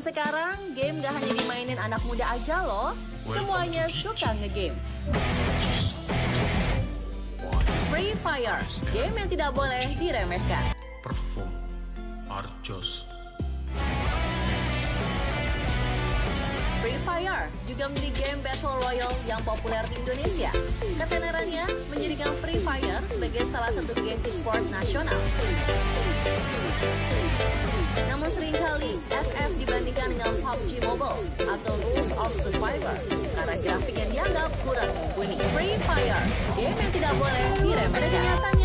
sekarang, game gak hanya dimainin anak muda aja loh. Semuanya suka ngegame. Free Fire, game yang tidak boleh diremehkan. Perform Arjos Free Fire juga menjadi game Battle Royale yang populer di Indonesia. Ketenarannya menjadikan Free Fire sebagai salah satu game e-sport nasional. Dengan PUBG Mobile atau Rules of Survivor karena grafik yang dianggap kurang mumpuni. Free Fire, game yang tidak boleh diremehkan.